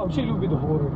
А взагалі любить гори.